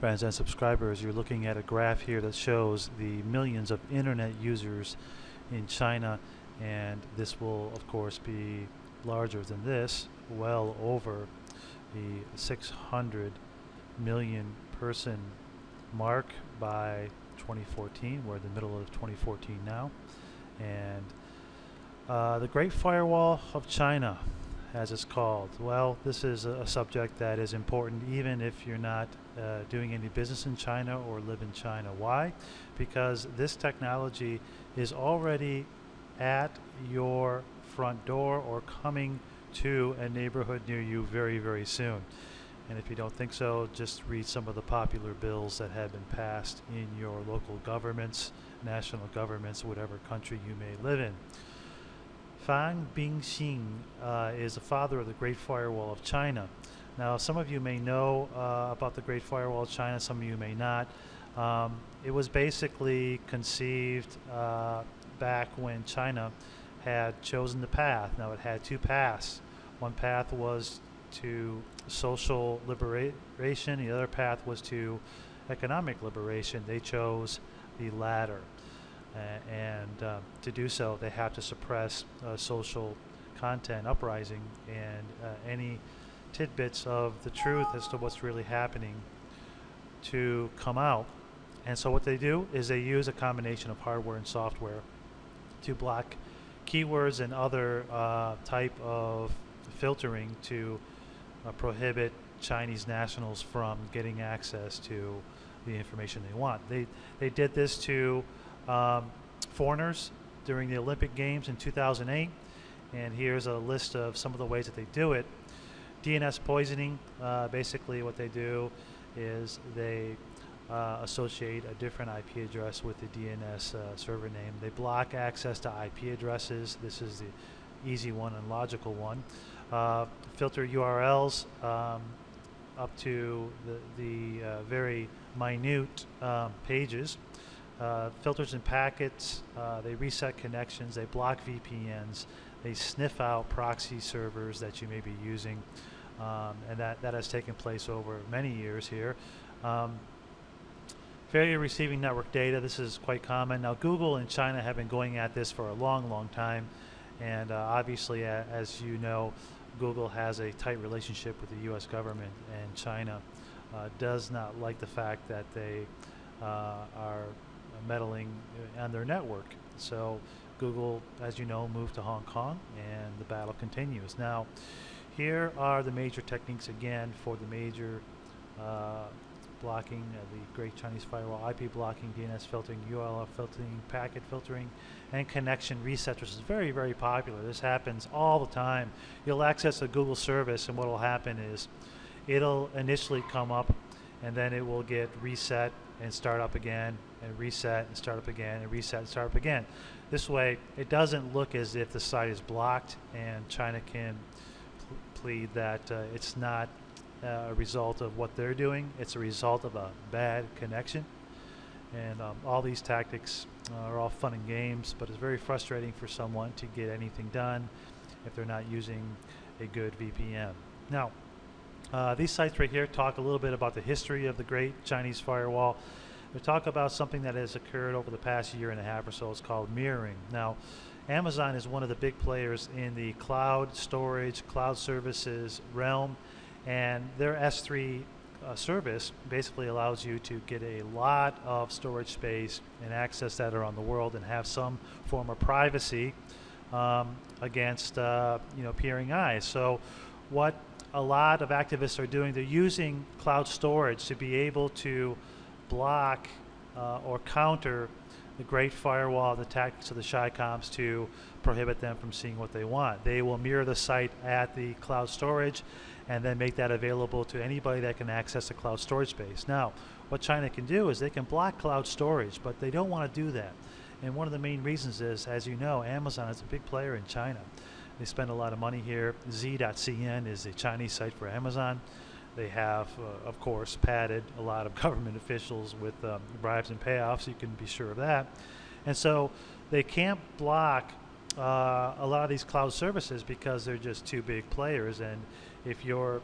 friends and subscribers, you're looking at a graph here that shows the millions of internet users in China and this will of course be larger than this, well over the 600 million person mark by 2014. We're in the middle of 2014 now. And uh, the Great Firewall of China, as it's called. Well, this is a, subject that is important even if you're not uh, doing any business in China or live in China. Why? Because this technology is already at your front door or coming to a neighborhood near you very, very soon. And if you don't think so, just read some of the popular bills that have been passed in your local governments, national governments, whatever country you may live in. Fang Binxing uh, is the father of the Great Firewall of China. Now, some of you may know uh, about the Great Firewall of China, some of you may not. Um, it was basically conceived uh, back when China had chosen the path. Now, it had two paths. One path was to social liberation, the other path was to economic liberation. They chose the latter. Uh, and uh, to do so, they have to suppress uh, social content, uprising, and uh, any tidbits of the truth as to what's really happening to come out. And so, what they do is they use a combination of hardware and software to block keywords and other uh, type of filtering to uh, prohibit Chinese nationals from getting access to the information they want. They they did this to um, foreigners during the Olympic Games in 2008, and here's a list of some of the ways that they do it. DNS poisoning, uh, basically what they do is they uh, associate a different IP address with the DNS uh, server name. They block access to IP addresses. This is the easy one and logical one. Uh, filter URLs um, up to the, the uh, very minute um, pages. Uh, filters and packets, uh, they reset connections, they block VPNs, they sniff out proxy servers that you may be using, um, and that, that has taken place over many years here. Um, failure receiving network data, this is quite common. Now Google and China have been going at this for a long, long time, and uh, obviously, as you know, Google has a tight relationship with the U.S. government, and China uh, does not like the fact that they uh, are meddling on their network. So Google, as you know, moved to Hong Kong, and the battle continues. Now, here are the major techniques again for the major uh, blocking, uh, the Great Chinese Firewall, IP blocking, DNS filtering, URL filtering, packet filtering, and connection reset, which is very, very popular. This happens all the time. You'll access a Google service, and what will happen is it'll initially come up, and then it will get reset and start up again, and reset and start up again, and reset and start up again. This way, it doesn't look as if the site is blocked, and China can plead that uh, it's not uh, a result of what they're doing. It's a result of a bad connection. And um, all these tactics uh, are all fun and games, but it's very frustrating for someone to get anything done if they're not using a good VPN. Now, uh, these sites right here talk a little bit about the history of the Great Chinese Firewall. They talk about something that has occurred over the past year and a half or so. It's called mirroring. Now, Amazon is one of the big players in the cloud storage, cloud services realm, and their S3 uh, service basically allows you to get a lot of storage space and access that around the world and have some form of privacy um, against uh, you know peering eyes. So what a lot of activists are doing, they're using cloud storage to be able to block uh, or counter the great firewall, the tactics of the Chi-Coms to prohibit them from seeing what they want. They will mirror the site at the cloud storage and then make that available to anybody that can access the cloud storage space. Now, what China can do is they can block cloud storage, but they don't want to do that. And one of the main reasons is, as you know, Amazon is a big player in China. They spend a lot of money here. Z.cn is the Chinese site for Amazon. They have, uh, of course, padded a lot of government officials with um, bribes and payoffs. You can be sure of that. And so they can't block uh, a lot of these cloud services because they're just too big players. And if you're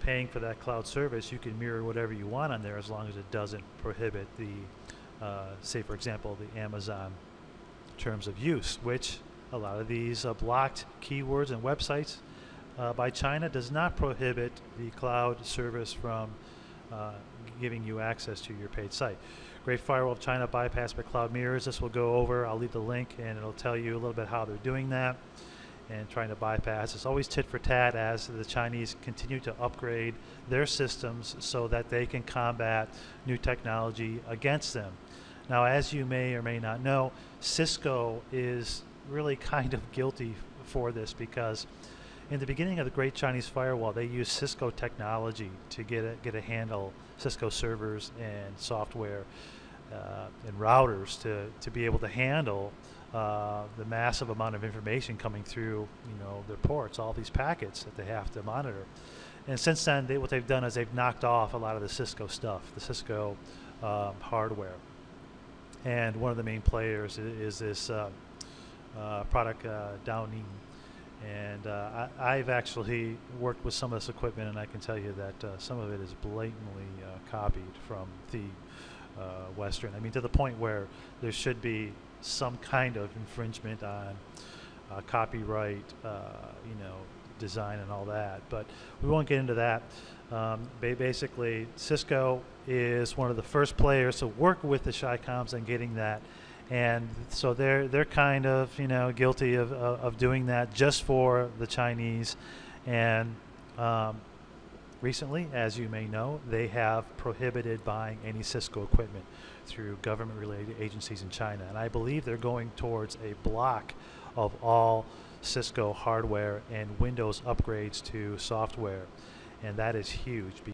paying for that cloud service, you can mirror whatever you want on there as long as it doesn't prohibit the, uh, say for example, the Amazon terms of use, which a lot of these uh, blocked keywords and websites uh, by China does not prohibit the cloud service from uh, giving you access to your paid site. Great Firewall of China bypassed by cloud mirrors. This will go over. I'll leave the link and it'll tell you a little bit how they're doing that and trying to bypass. It's always tit for tat as the Chinese continue to upgrade their systems so that they can combat new technology against them. Now, as you may or may not know, Cisco is really kind of guilty for this because in the beginning of the Great Chinese Firewall, they used Cisco technology to get a, get a handle, Cisco servers and software uh, and routers to, to be able to handle uh, the massive amount of information coming through, you know, their ports, all these packets that they have to monitor. And since then, they, what they've done is they've knocked off a lot of the Cisco stuff, the Cisco um, hardware. And one of the main players is, is this uh, product, uh, Daoning. And uh, I, have actually worked with some of this equipment, and I can tell you that uh, some of it is blatantly uh, copied from the uh, Western. I mean, to the point where there should be some kind of infringement on uh, copyright, you know, design and all that. But we won't get into that. Um, basically, Cisco is one of the first players to work with the Chi-Coms on getting that and so they're they're kind of you know guilty of of, doing that just for the Chinese, and um, recently, as you may know, they have prohibited buying any Cisco equipment through government-related agencies in China, and I believe they're going towards a block of all Cisco hardware and Windows upgrades to software, and that is huge.